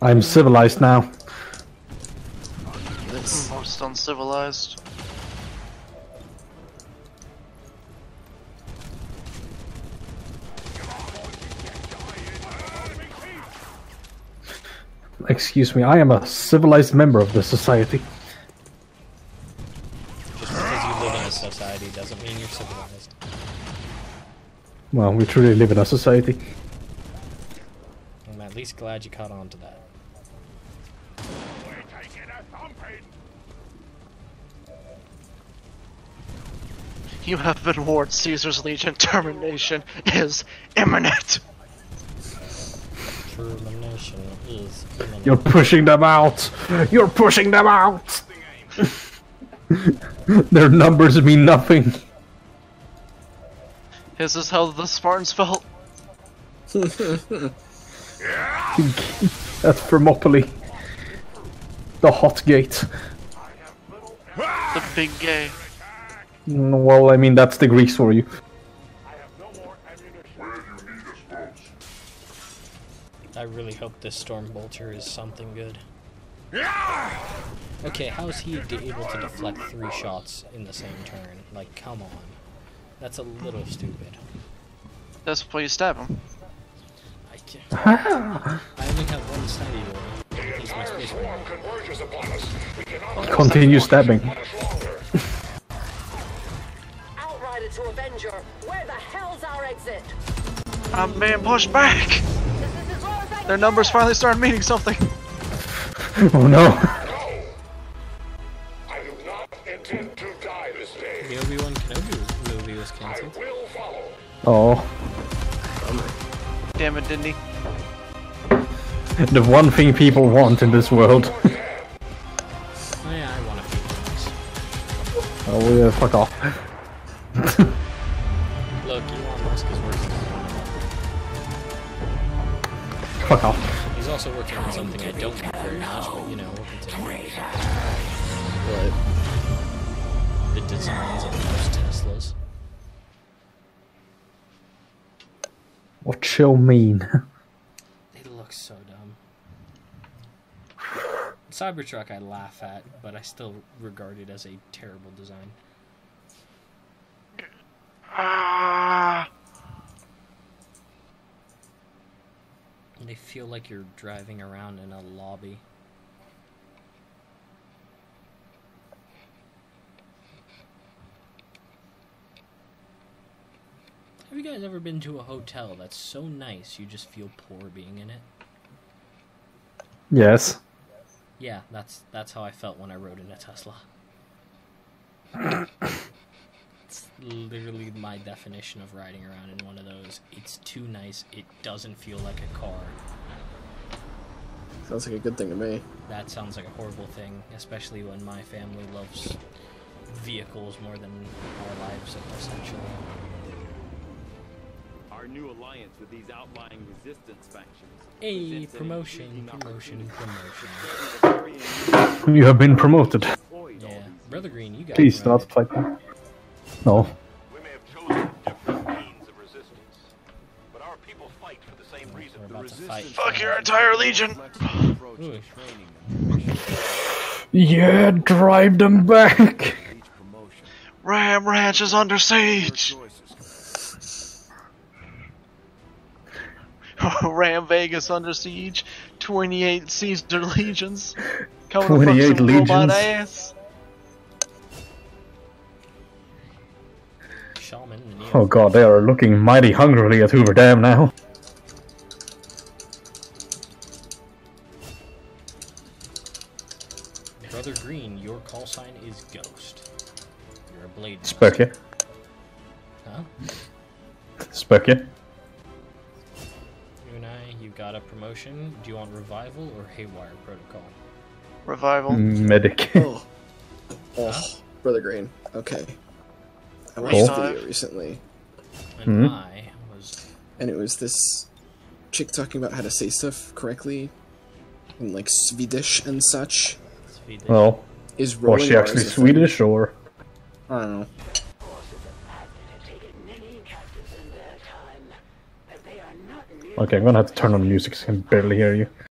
I'm civilized now. Nice. Most uncivilized. Excuse me, I am a civilized member of the society. Just because you live in a society doesn't mean you're civilized. Well, we truly live in a society. I'm at least glad you caught on to that. You have been warned Caesar's Legion termination is imminent. Termination is imminent. You're pushing them out! You're pushing them out! Their numbers mean nothing. This is how the Spartans felt. That's Thermopylae. The hot gate. The big gay. Mm, Well, I mean, that's the Greeks for you. Really hope this Storm Bolter is something good. Okay, how is he able to deflect three shots in the same turn? Like, come on. That's a little stupid. That's why you stab him. I, can't- I only have one snipey roll. He's my space marine. Continue stabbing. Outrider to Avenger, where the hell's our exit? I'm being pushed back. Their numbers finally started meaning something. Oh no. I do not intend to die this day. The Obi-Wan Kenobi movie was cancelled. Oh. Damn it, didn't he? The one thing people want in this world. Oh yeah, I want a few things. oh, yeah, fuck off. Fuck off. He's also working on something I don't like very much, but you know, we'll continue. What? The designs of most Teslas. What you mean? They look so dumb. Cybertruck I laugh at, but I still regard it as a terrible design. Ah. They feel like you're driving around in a lobby. Have you guys ever been to a hotel that's so nice you just feel poor being in it? Yes. Yeah, that's that's how I felt when I rode in a Tesla. it's literally my definition of riding around in one of those. It's too nice. It doesn't feel like a car. Sounds like a good thing to me. That sounds like a horrible thing, especially when my family loves vehicles more than our lives, essentially. Our new alliance with these outlying resistance factions. Hey, promotion, promotion, promotion. You have been promoted. Yeah, Brother Green, you got Please do promoted. not fight me. No. We may have chosen different means of resistance, but our people fight for the same reason. We're The about to fight. Fuck your entire legion. Yeah, drive them back. Ram Ranch is under siege. Ram Vegas under siege. 28 Caesar legions. Coming to fuck 28 some robot legions? Oh god, they are looking mighty hungrily at Hoover Dam now. Brother Green, your call sign is Ghost. You're a blade. master. Spooky. Huh? Spooky. You and I, you got a promotion. Do you want revival or haywire protocol? Revival. Medic. Oh. Oh, Brother Green. Okay. I watched Cool. a video recently and Hmm? I was and it was this chick talking about how to say stuff correctly in like Swedish and such. Swedish. Well, Is was she actually is thing. Swedish or? I don't know. Okay, I'm gonna have to turn on the music 'cause I can barely hear you.